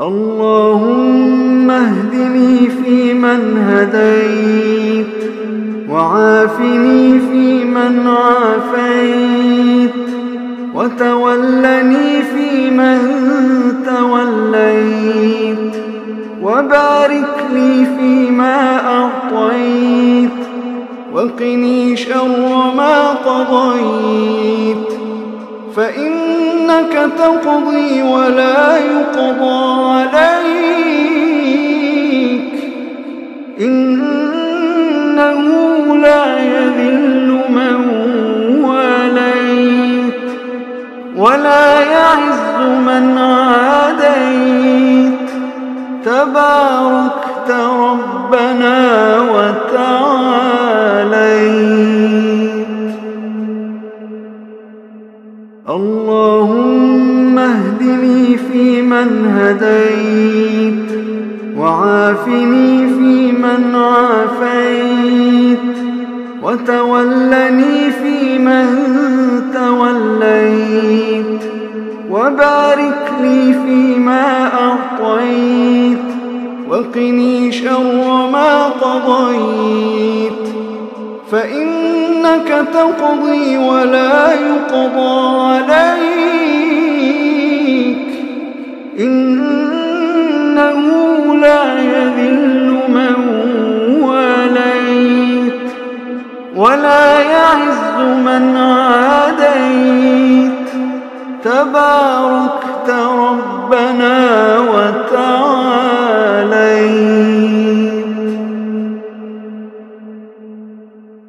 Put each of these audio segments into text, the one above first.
اللهم اهدني فيمن هديت وعافني فيمن عافيت وتولني فيمن توليت وبارك لي فيما أعطيت وقني شر ما قضيت فإنك تقضي ولا يقضى عليك. إنه لا يذل من واليت ولا يعز من عاديت. تباركت ربنا وتعاليت. اللهم اهدني فيمن هديت وعافني فيمن عافيت وتولني فيمن توليت وبارك لي فيما أعطيت وقني شر ما قضيت فإنك تقضي ولا يقضى ولا يعز من عاديت. تباركت ربنا وتعاليت.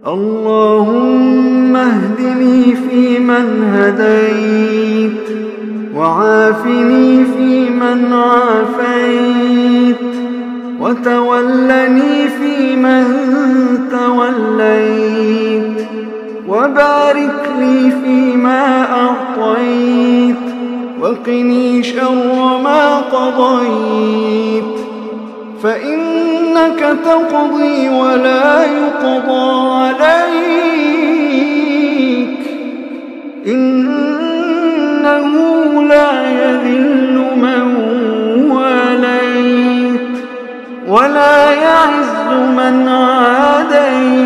اللهم اهدني فيمن هديت وعافني فيمن عافيت. وتولني فيمن توليت وبارك لي فيما أعطيت وقني شر ما قضيت فإنك تقضي ولا يقضى من عاديت.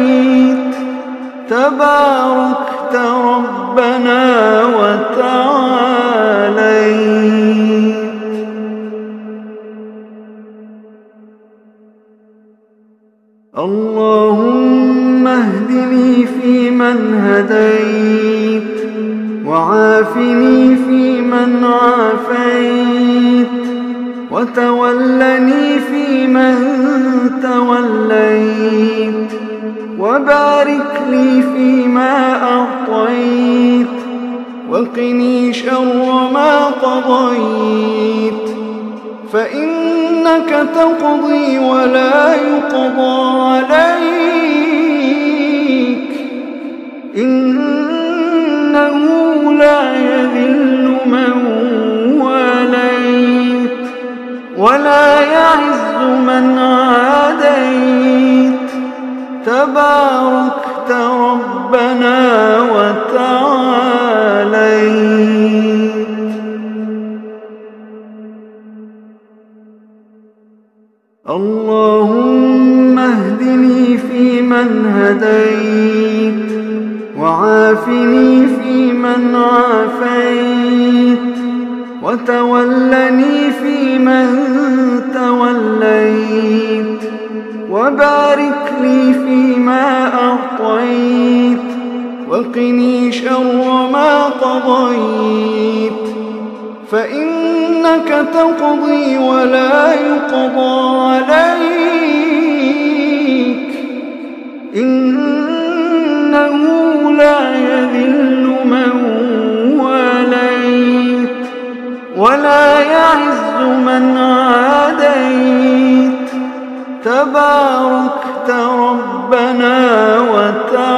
تباركت ربنا وتعاليت. اللهم اهدني فيمن هديت وعافني فيمن عافيت. وتولني فيمن توليت وبارك لي فيما أعطيت وقني شر ما قضيت فإنك تقضي ولا يقضى عليك ولا يعز من عاديت. تباركت ربنا وتعاليت. اللهم اهدني فيمن هديت وعافني فيمن عافيت. وتولني فيمن توليت وبارك لي فيما أعطيت وقني شر ما قضيت فإنك تقضي ولا يقضى عليك إنه تباركت ربنا وتعاليت.